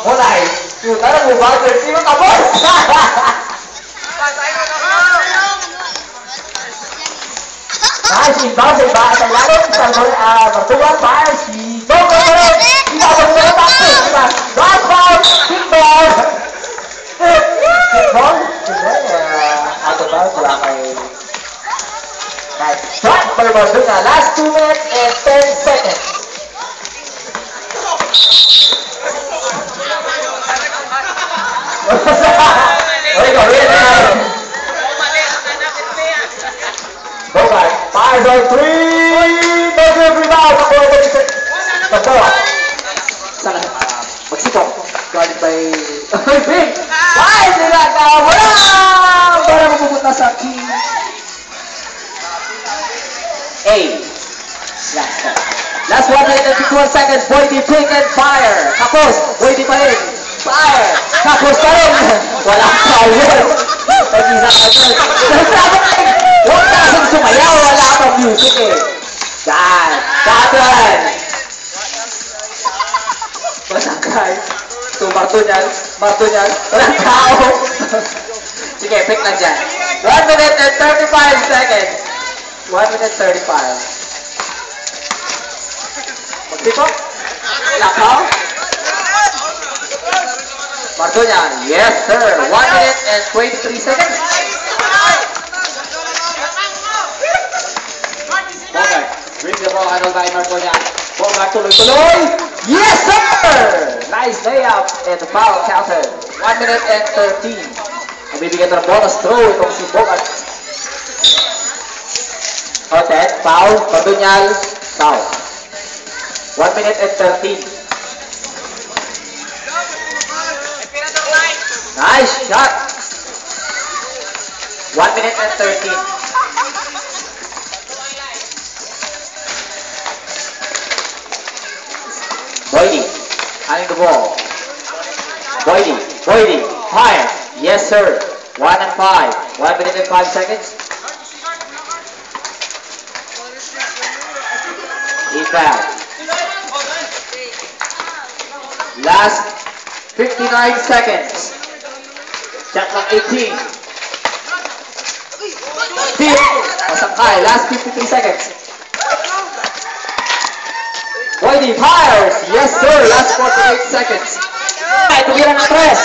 mulai kita mau bahas dari sini kabur Hãy subscribe cho kênh Ghiền Mì Gõ Để không bỏ lỡ những video hấp dẫn Last two minutes and ten Fires on three. Rebound. Nakuha ko dito. Tabawa. Sana. Magsito. Guarded by... Ay, big. Ay, nila ka. Wala. Para mapupunta sa key. A. Last one. Last one minute and 51 seconds. Boydie pick and fire. Tapos, Boydie pa rin. Fire. Tapos pa rin. Wala power. Pag-isa ka dyan. Sabi na Huwag ka sumayaw. Pang music eh. Yan. Pattern. Masakay. So, Marto niyan. Marto niyan. Walang pick lang dyan. 1 minute and 35 seconds. 1 minute 35. Magtipok. Lakaw. Marto niyan. Yes, sir. 1 minute and 23 seconds. Bring the ball handled by Marconia. Bogart tuloy-tuloy. Yes, sir! Nice layup and the foul counted. 1 minute and 13. Nagbibigay ito ng bonus throw itong si Bogart. Counted. Foul. Mardunyal. Foul. 1 minute and 13. Nice shot. 1 minute and 13. Boydie, handing the ball. Boydie, Boydie, fire. Yes, sir. One and five. One minute and five seconds. Inbound. Last 59 seconds. Shot clock 18. Steal. Pasangkay. Last 53 seconds. already fires. Yes, sir. Last 48 seconds. Ay, tugilan ng press.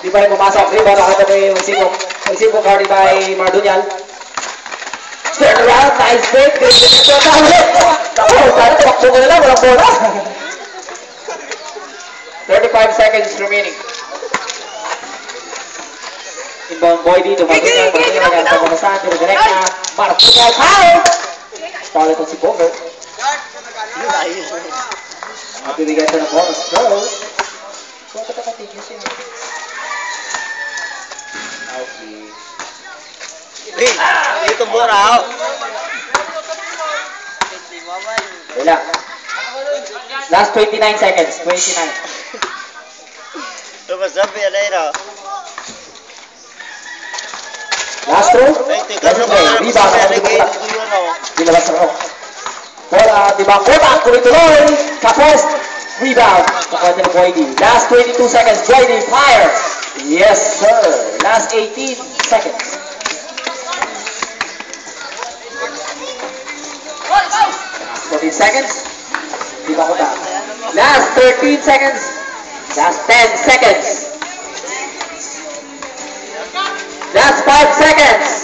Di ba yung pumasok? Di ba nakita mo yung sibok? party by Mardunyal. Turn around. Nice break. Shota ulit. Ako, sana tumakbo ko na lang. Walang bola. 35 seconds remaining. Inbound boy dito. Layo. Mabibigay ko ng bonus throw. Kung ka nakatigil siya. Okay. Hey! Dito mo raw! Wala. Last 29 seconds. 29. Tumasabi yan ay raw. Last throw? Last throw. Rebound. Ginabas ako. Bola? Bola, tuloy-tuloy. Tapos, rebound. Nakuha ng Boydie. Last 22 seconds. Boydie, fire. Yes, sir. Last 18 seconds. Last 14 seconds. Ko? Last 13 seconds. Last 10 seconds. Last 5 seconds.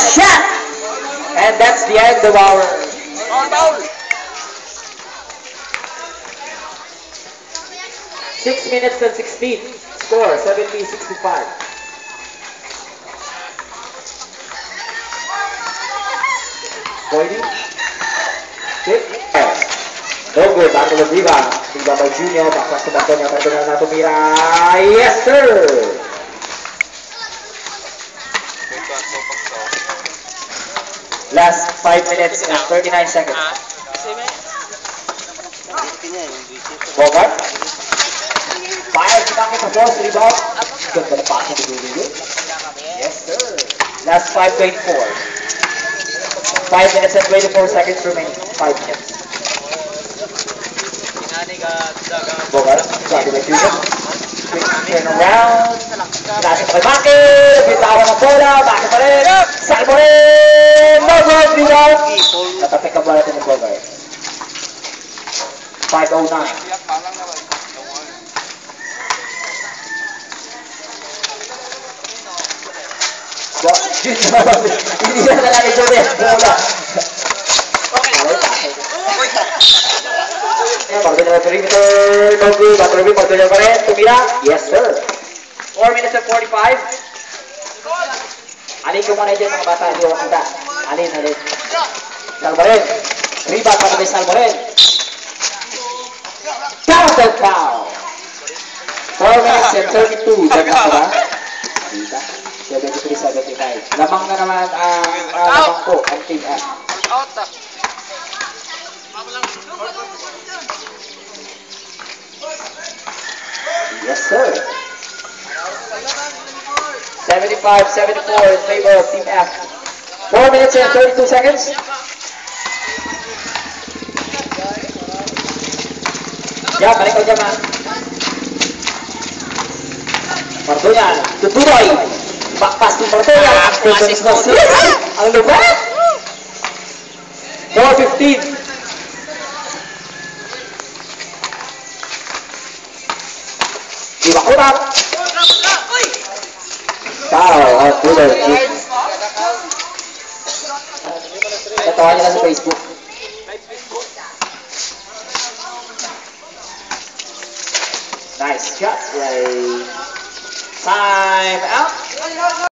Shot! And that's the end of our six minutes and 16. Score 70 65. Boydie. Kick. No good. Back to the rebound. Junior. Back to tumira. Yes, sir! Last 5 minutes and 39 seconds. Bogart. Fire Taki sa boss. Rebound. Ganda na pass ni Dudu. Yes, sir. Last 5.4. 5 minutes and 24 seconds remaining. 5 minutes. Bogart, sabi ng Fusion. Quick turn around. Nasa kay Maki. Bitawan ng bola. Maki pa rin. Sakit. Ang bola natin ng Bogart. 5.09. Go. Hindi na. Yes, sir. 4 minutes and 45. Alin ko muna dyan mga bata. Hindi alin. Salmoren. Rebound para kay Salmoren. Counter foul. 4 minutes and 32. Diyan na ba? Dita. 73-75. Lamang na naman ang uh, lamang ko. Ang team F. Yes, sir. 75, 74 in favor of Team F. 4 minutes and 32 seconds. Ya, balik aja, Mas. Portunya, tuturoy. Pak pasti portunya. Aku masih skosi. Ang four fifteen. Diba kurang. tahu aku udah. Ketawa nila sa Facebook. Nice shot, Ray. Time out.